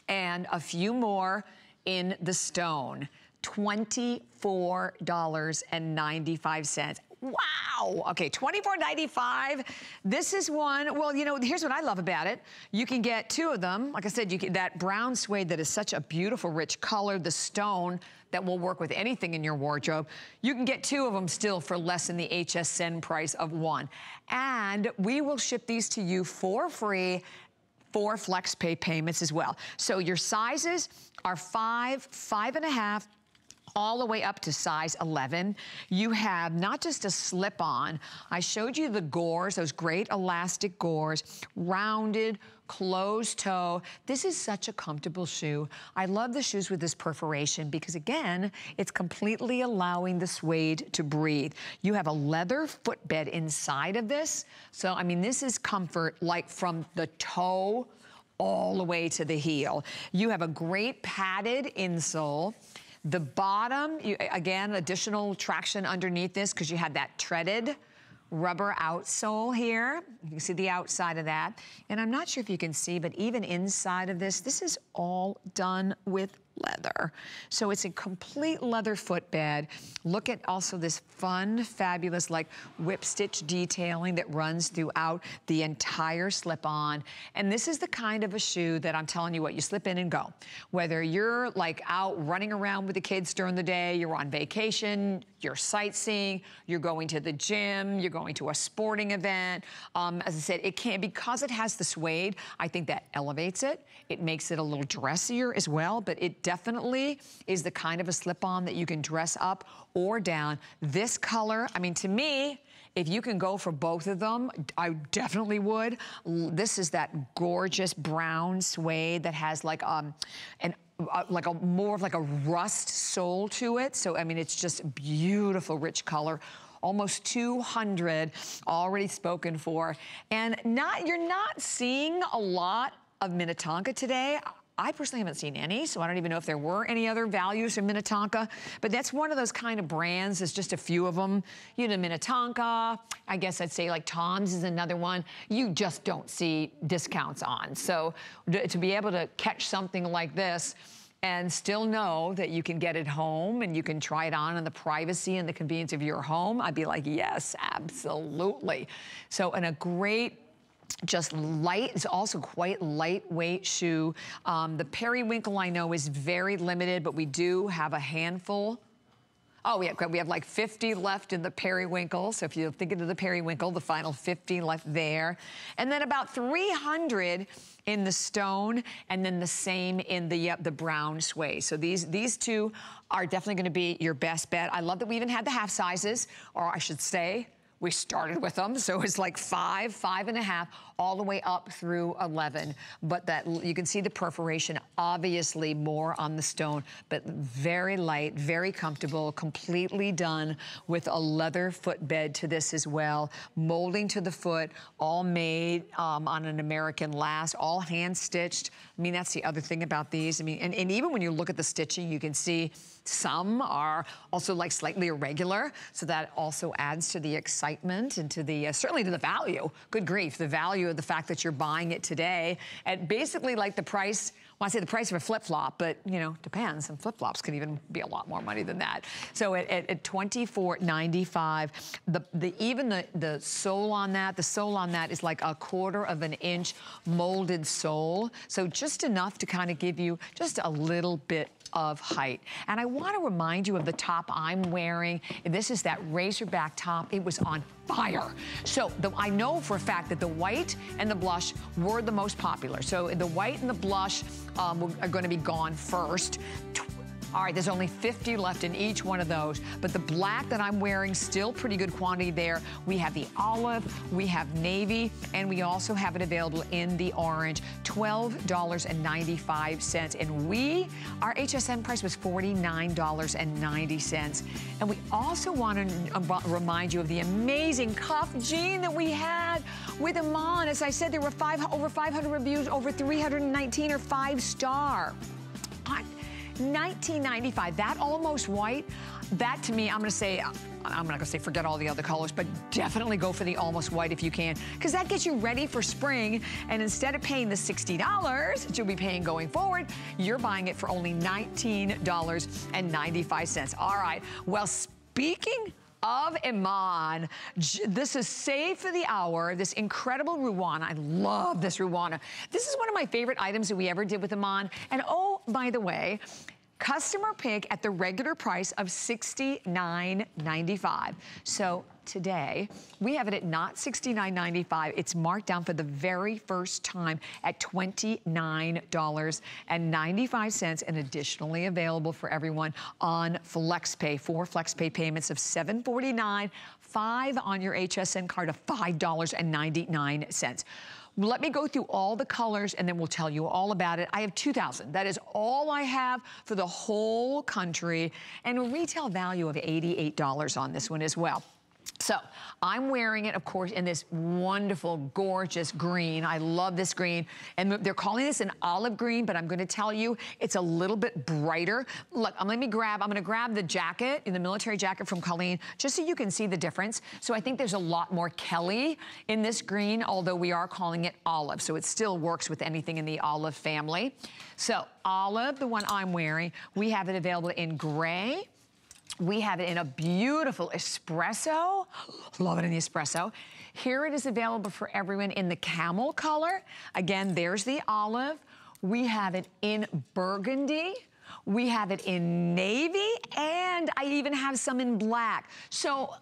and a few more in the stone. $24.95. Wow. Okay, $24.95. This is one, well, you know, here's what I love about it. You can get two of them. Like I said, you can, that brown suede that is such a beautiful, rich color, the stone that will work with anything in your wardrobe. You can get two of them still for less than the HSN price of one. And we will ship these to you for free for flex pay payments as well. So your sizes are five, five and a half, all the way up to size 11. You have not just a slip-on. I showed you the gores, those great elastic gores, rounded, closed toe. This is such a comfortable shoe. I love the shoes with this perforation because again, it's completely allowing the suede to breathe. You have a leather footbed inside of this. So, I mean, this is comfort like from the toe all the way to the heel. You have a great padded insole. The bottom, you, again, additional traction underneath this because you have that treaded rubber outsole here. You can see the outside of that. And I'm not sure if you can see, but even inside of this, this is all done with leather. So it's a complete leather footbed. Look at also this fun, fabulous like whip stitch detailing that runs throughout the entire slip-on. And this is the kind of a shoe that I'm telling you what, you slip in and go. Whether you're like out running around with the kids during the day, you're on vacation, you're sightseeing, you're going to the gym, you're going to a sporting event. Um, as I said, it can, because it has the suede, I think that elevates it. It makes it a little dressier as well, but it definitely is the kind of a slip-on that you can dress up or down. This color, I mean, to me, if you can go for both of them, I definitely would. This is that gorgeous brown suede that has like um, an uh, like a more of like a rust sole to it. So, I mean, it's just beautiful, rich color almost 200 already spoken for. And not you're not seeing a lot of Minnetonka today. I personally haven't seen any, so I don't even know if there were any other values in Minnetonka. But that's one of those kind of brands. There's just a few of them. You know, Minnetonka. I guess I'd say like Tom's is another one. You just don't see discounts on. So to be able to catch something like this, and still know that you can get it home and you can try it on in the privacy and the convenience of your home, I'd be like, yes, absolutely. So, and a great just light. It's also quite lightweight shoe. Um, the periwinkle I know is very limited, but we do have a handful Oh, we have, we have like 50 left in the periwinkle. So if you're thinking of the periwinkle, the final 50 left there. And then about 300 in the stone and then the same in the the brown suede. So these these two are definitely going to be your best bet. I love that we even had the half sizes, or I should say, we started with them, so it's like five, five and a half, all the way up through 11. But that you can see the perforation, obviously more on the stone, but very light, very comfortable, completely done with a leather footbed to this as well. Molding to the foot, all made um, on an American last, all hand stitched. I mean, that's the other thing about these. I mean, and, and even when you look at the stitching, you can see some are also like slightly irregular, so that also adds to the excitement and to the, uh, certainly to the value. Good grief, the value of the fact that you're buying it today at basically like the price well, I say the price of a flip-flop, but, you know, depends. Some flip-flops can even be a lot more money than that. So at, at, at $24.95, the, the, even the, the sole on that, the sole on that is like a quarter of an inch molded sole. So just enough to kind of give you just a little bit of height. And I want to remind you of the top I'm wearing. This is that razorback top. It was on fire. So the, I know for a fact that the white and the blush were the most popular. So the white and the blush um, are going to be gone first. All right, there's only 50 left in each one of those, but the black that I'm wearing, still pretty good quantity there. We have the olive, we have navy, and we also have it available in the orange, $12.95. And we, our HSN price was $49.90. And we also want to um, remind you of the amazing cuff jean that we had with Iman. As I said, there were five, over 500 reviews, over 319 are five star. 1995, that almost white, that to me, I'm gonna say, I'm not gonna say forget all the other colors, but definitely go for the almost white if you can, because that gets you ready for spring. And instead of paying the $60 that you'll be paying going forward, you're buying it for only $19.95. All right, well, speaking of Iman. This is Save for the Hour, this incredible Ruana. I love this Ruana. This is one of my favorite items that we ever did with Iman. And oh, by the way, customer pick at the regular price of $69.95. So today. We have it at not $69.95. It's marked down for the very first time at $29.95 and additionally available for everyone on FlexPay. Four FlexPay payments of 749, five on your HSN card of $5.99. Let me go through all the colors and then we'll tell you all about it. I have 2,000. That is all I have for the whole country and a retail value of $88 on this one as well. So I'm wearing it, of course, in this wonderful, gorgeous green. I love this green. And they're calling this an olive green, but I'm gonna tell you, it's a little bit brighter. Look, um, let me grab, I'm gonna grab the jacket, in the military jacket from Colleen, just so you can see the difference. So I think there's a lot more Kelly in this green, although we are calling it olive. So it still works with anything in the olive family. So olive, the one I'm wearing, we have it available in gray, we have it in a beautiful espresso. Love it in the espresso. Here it is available for everyone in the camel color. Again, there's the olive. We have it in burgundy. We have it in navy, and I even have some in black. So,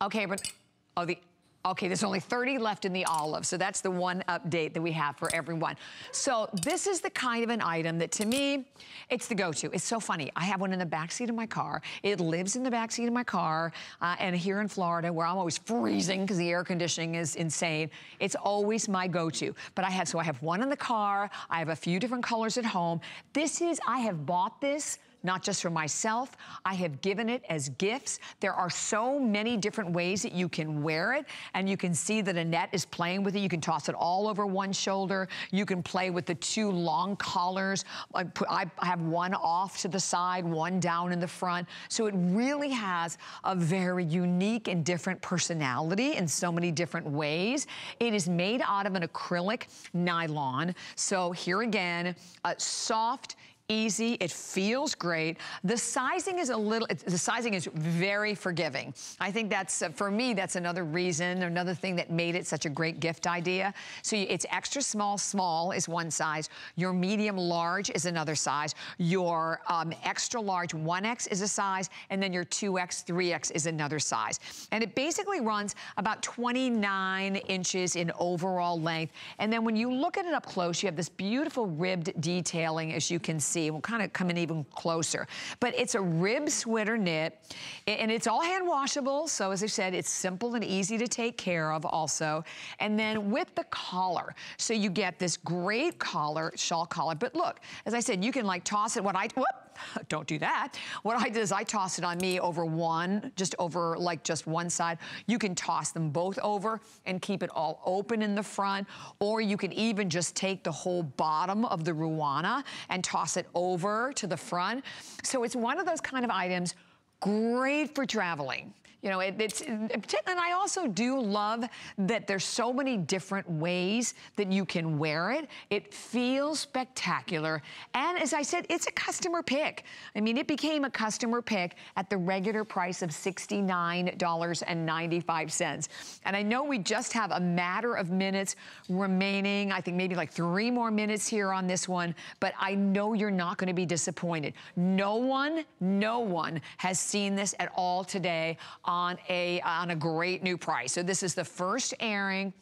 okay, but, oh, the Okay, there's only 30 left in the olive, so that's the one update that we have for everyone. So this is the kind of an item that to me, it's the go-to. It's so funny. I have one in the backseat of my car. It lives in the backseat of my car, uh, and here in Florida, where I'm always freezing because the air conditioning is insane, it's always my go-to. But I have, so I have one in the car, I have a few different colors at home. This is, I have bought this not just for myself. I have given it as gifts. There are so many different ways that you can wear it, and you can see that Annette is playing with it. You can toss it all over one shoulder. You can play with the two long collars. I, put, I have one off to the side, one down in the front. So it really has a very unique and different personality in so many different ways. It is made out of an acrylic nylon. So here again, a soft, easy. It feels great. The sizing is a little, the sizing is very forgiving. I think that's, uh, for me, that's another reason, another thing that made it such a great gift idea. So it's extra small, small is one size. Your medium large is another size. Your um, extra large 1X is a size, and then your 2X, 3X is another size. And it basically runs about 29 inches in overall length. And then when you look at it up close, you have this beautiful ribbed detailing, as you can see see. We'll kind of come in even closer. But it's a rib sweater knit, and it's all hand washable. So as I said, it's simple and easy to take care of also. And then with the collar, so you get this great collar, shawl collar. But look, as I said, you can like toss it. What I, whoop, don't do that. What I did is I toss it on me over one, just over like just one side. You can toss them both over and keep it all open in the front, or you can even just take the whole bottom of the Ruana and toss it over to the front. So it's one of those kind of items great for traveling. You know, it, it's, and I also do love that there's so many different ways that you can wear it. It feels spectacular. And as I said, it's a customer pick. I mean, it became a customer pick at the regular price of $69.95. And I know we just have a matter of minutes remaining. I think maybe like three more minutes here on this one, but I know you're not gonna be disappointed. No one, no one has seen this at all today on a, on a great new price. So this is the first airing.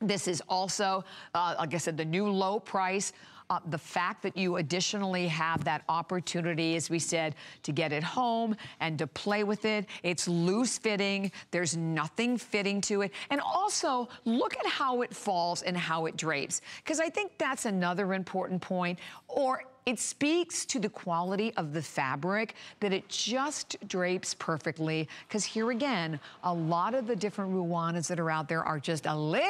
This is also, uh, like I said, the new low price. Uh, the fact that you additionally have that opportunity, as we said, to get it home and to play with it. It's loose fitting. There's nothing fitting to it. And also, look at how it falls and how it drapes. Because I think that's another important point. Or it speaks to the quality of the fabric that it just drapes perfectly. Because here again, a lot of the different Ruanas that are out there are just a little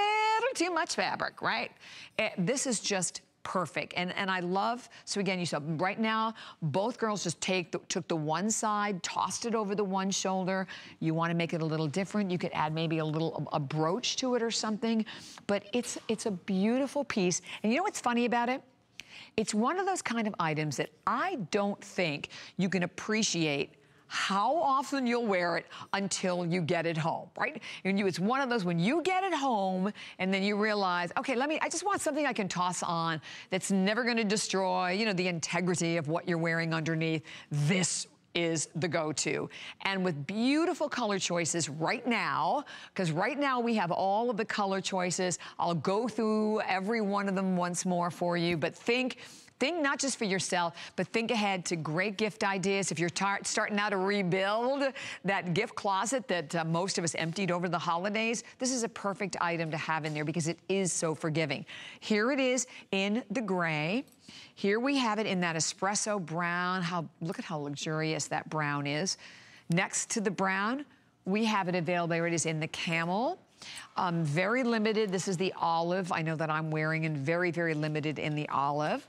too much fabric, right? Eh, this is just perfect. And, and I love, so again, you saw right now, both girls just take the, took the one side, tossed it over the one shoulder. You want to make it a little different. You could add maybe a little, a brooch to it or something. But it's, it's a beautiful piece. And you know what's funny about it? It's one of those kind of items that I don't think you can appreciate how often you'll wear it until you get it home, right? And you, it's one of those when you get it home and then you realize, okay, let me, I just want something I can toss on that's never gonna destroy, you know, the integrity of what you're wearing underneath. This is the go-to. And with beautiful color choices right now, because right now we have all of the color choices. I'll go through every one of them once more for you, but think Think not just for yourself, but think ahead to great gift ideas. If you're starting out to rebuild that gift closet that uh, most of us emptied over the holidays, this is a perfect item to have in there because it is so forgiving. Here it is in the gray. Here we have it in that espresso brown. How Look at how luxurious that brown is. Next to the brown, we have it available. There it is in the camel. Um, very limited. This is the olive. I know that I'm wearing and very, very limited in the olive.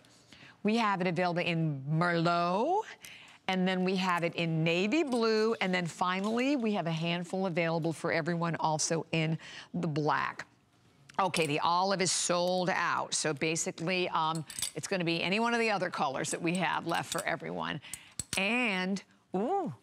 We have it available in Merlot. And then we have it in navy blue. And then finally, we have a handful available for everyone also in the black. Okay, the olive is sold out. So basically, um, it's gonna be any one of the other colors that we have left for everyone. And, ooh,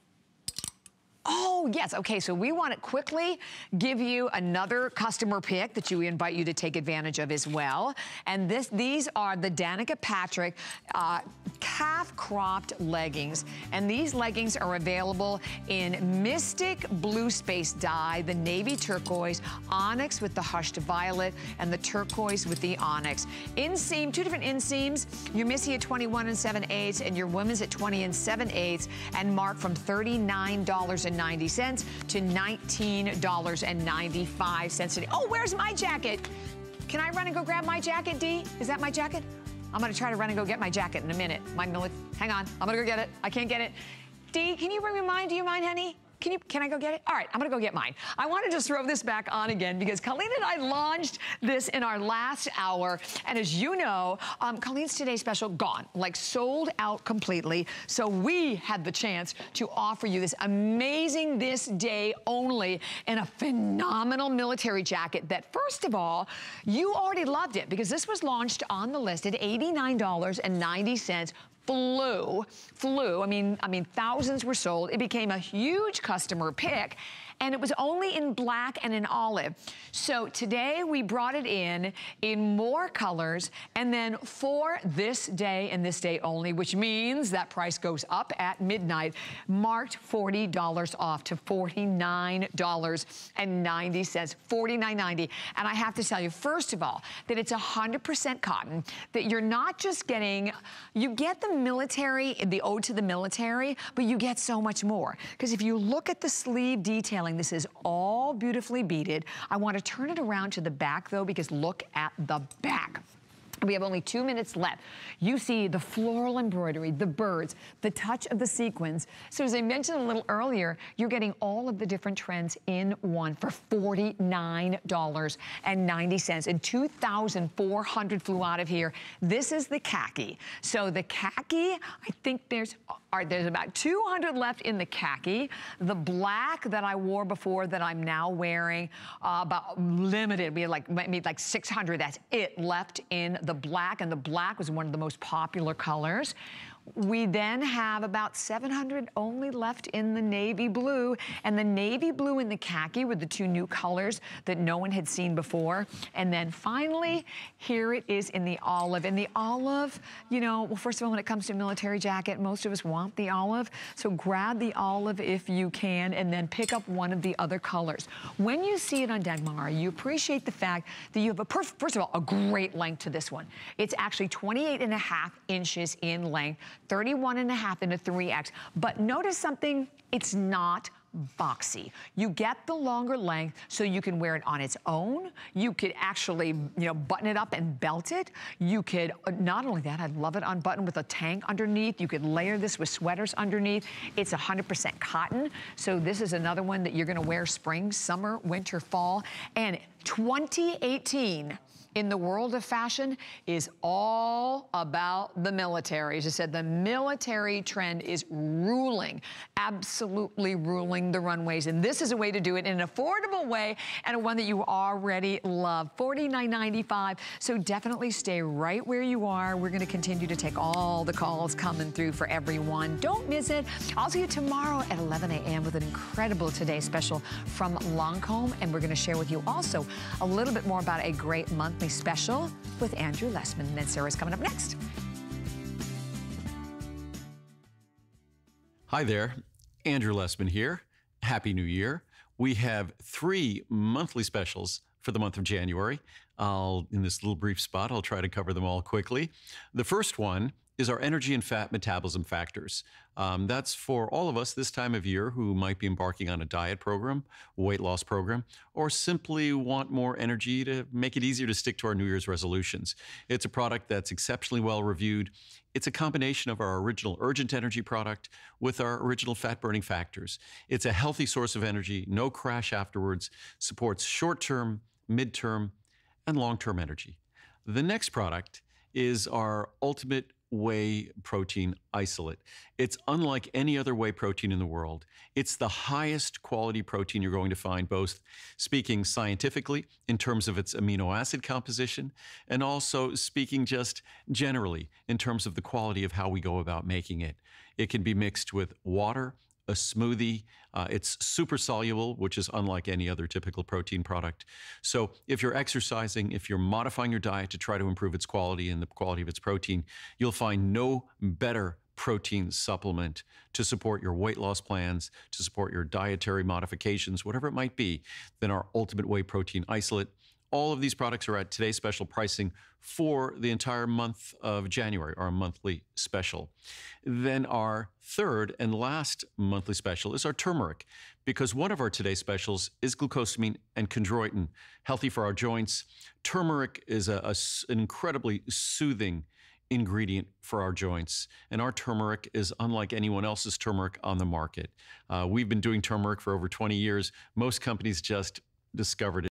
Oh, yes. Okay, so we want to quickly give you another customer pick that you invite you to take advantage of as well. And this, these are the Danica Patrick uh, calf cropped leggings. And these leggings are available in Mystic Blue Space Dye, the navy turquoise, onyx with the hushed violet, and the turquoise with the onyx. Inseam, two different inseams. Your Missy at 21 and 7 eighths, and your women's at 20 and 7 eighths, and marked from $39 $19.90 to $19.95 today. Oh, where's my jacket? Can I run and go grab my jacket, Dee? Is that my jacket? I'm gonna try to run and go get my jacket in a minute. My millet. hang on, I'm gonna go get it. I can't get it. Dee, can you bring me mine? Do you mind, honey? Can you, can I go get it? All right, I'm gonna go get mine. I wanna just throw this back on again because Colleen and I launched this in our last hour. And as you know, um, Colleen's Today Special gone, like sold out completely. So we had the chance to offer you this amazing this day only in a phenomenal military jacket that first of all, you already loved it because this was launched on the list at $89.90 flew, flew. I mean, I mean, thousands were sold. It became a huge customer pick and it was only in black and in olive. So today we brought it in in more colors and then for this day and this day only, which means that price goes up at midnight, marked $40 off to $49.90, $49.90. And I have to tell you, first of all, that it's 100% cotton, that you're not just getting, you get the military, the ode to the military, but you get so much more. Because if you look at the sleeve detailing, this is all beautifully beaded. I want to turn it around to the back though, because look at the back. We have only two minutes left. You see the floral embroidery, the birds, the touch of the sequins. So as I mentioned a little earlier, you're getting all of the different trends in one for $49.90 and 2,400 flew out of here. This is the khaki. So the khaki, I think there's are, there's about 200 left in the khaki. The black that I wore before that I'm now wearing, uh, about limited. We had like, maybe like 600, that's it left in the black. And the black was one of the most popular colors. We then have about 700 only left in the navy blue. And the navy blue and the khaki were the two new colors that no one had seen before. And then finally, here it is in the olive. And the olive, you know, well, first of all, when it comes to military jacket, most of us want the olive. So grab the olive if you can, and then pick up one of the other colors. When you see it on Dagmara, you appreciate the fact that you have a, first of all, a great length to this one. It's actually 28 and a half inches in length. 31 and a half into 3X. But notice something, it's not boxy. You get the longer length so you can wear it on its own. You could actually, you know, button it up and belt it. You could, uh, not only that, I love it unbuttoned with a tank underneath. You could layer this with sweaters underneath. It's 100% cotton. So this is another one that you're gonna wear spring, summer, winter, fall. And 2018 in the world of fashion is all about the military. As I said, the military trend is ruling, absolutely ruling the runways. And this is a way to do it in an affordable way and a one that you already love. $49.95. So definitely stay right where you are. We're going to continue to take all the calls coming through for everyone. Don't miss it. I'll see you tomorrow at 11 a.m. with an incredible Today special from Lancome. And we're going to share with you also a little bit more about a great special with Andrew Lessman. And then Sarah's coming up next. Hi there, Andrew Lessman here. Happy New Year. We have three monthly specials for the month of January. I'll, in this little brief spot, I'll try to cover them all quickly. The first one is our energy and fat metabolism factors. Um, that's for all of us this time of year who might be embarking on a diet program, weight loss program, or simply want more energy to make it easier to stick to our New Year's resolutions. It's a product that's exceptionally well reviewed. It's a combination of our original Urgent Energy product with our original fat burning factors. It's a healthy source of energy, no crash afterwards, supports short term, mid term, and long term energy. The next product is our ultimate whey protein isolate. It's unlike any other whey protein in the world. It's the highest quality protein you're going to find, both speaking scientifically in terms of its amino acid composition, and also speaking just generally in terms of the quality of how we go about making it. It can be mixed with water, a smoothie. Uh, it's super soluble, which is unlike any other typical protein product. So, if you're exercising, if you're modifying your diet to try to improve its quality and the quality of its protein, you'll find no better protein supplement to support your weight loss plans, to support your dietary modifications, whatever it might be, than our Ultimate Whey Protein Isolate. All of these products are at today's special pricing for the entire month of January, our monthly special. Then our third and last monthly special is our turmeric, because one of our today's specials is glucosamine and chondroitin, healthy for our joints. Turmeric is a, a, an incredibly soothing ingredient for our joints. And our turmeric is unlike anyone else's turmeric on the market. Uh, we've been doing turmeric for over 20 years. Most companies just discovered it.